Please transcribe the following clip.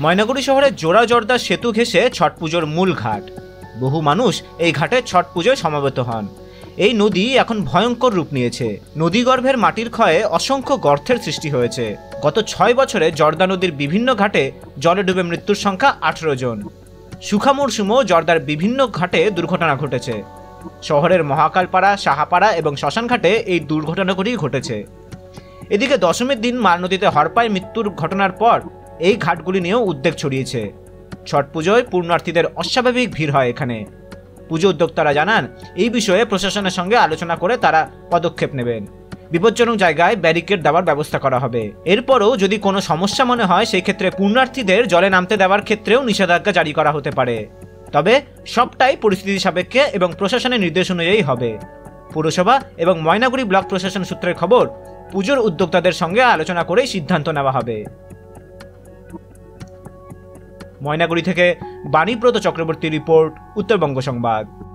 ময়নাগুড়ি শহরের জোড়া জর্দা সেতু ঘেঁষে ছট পুজোর মূল ঘাট। বহু মানুষ এই ঘাটে ছট পুজোয় সমাবেত হন। এই নদী এখন ভয়ঙ্কর রূপ নিয়েছে। নদীগর্ভের মাটির ক্ষয়ে অসংখ্য গর্তের সৃষ্টি হয়েছে। গত ছয় বছরে জর্দা নদীর বিভিন্ন ঘাটে জলে ডুবে মৃত্যুর সংখ্যা আঠেরো জন। সুখা মরশুমেও জর্দার বিভিন্ন ঘাটে দুর্ঘটনা ঘটেছে। শহরের মহাকালপাড়া, সাহাপাড়া এবং শ্মশানঘাটে এই দুর্ঘটনাগুলি ঘটেছে। এদিকে দশমীর দিন মাল নদীতে হরপায় মৃত্যুর ঘটনার পর এই ঘাটগুলি নিয়েও উদ্বেগ ছড়িয়েছে। ছট পুজোয় পূর্ণার্থীদের অস্বাভাবিক ভিড় হয় এখানে। পুজো উদ্যোক্তারা জানান, এই বিষয়ে প্রশাসনের সঙ্গে আলোচনা করে তারা পদক্ষেপ নেবেন। বিপজ্জনক জায়গায় ব্যারিকেড দেওয়ার ব্যবস্থা করা হবে। এরপরও যদি কোনো সমস্যা মনে হয় সেই ক্ষেত্রে পূর্ণার্থীদের জলে নামতে দেওয়ার ক্ষেত্রেও নিষেধাজ্ঞা জারি করা হতে পারে। তবে সবটাই পরিস্থিতি সাপেক্ষে এবং প্রশাসনের নির্দেশ অনুযায়ী হবে। পুরসভা এবং ময়নাগুড়ি ব্লক প্রশাসন সূত্রের খবর, পুজোর উদ্যোক্তাদের সঙ্গে আলোচনা করেই সিদ্ধান্ত নেওয়া হবে। ময়নাগুড়ি থেকে বাণীব্রত চক্রবর্তী রিপোর্ট উত্তরবঙ্গ সংবাদ।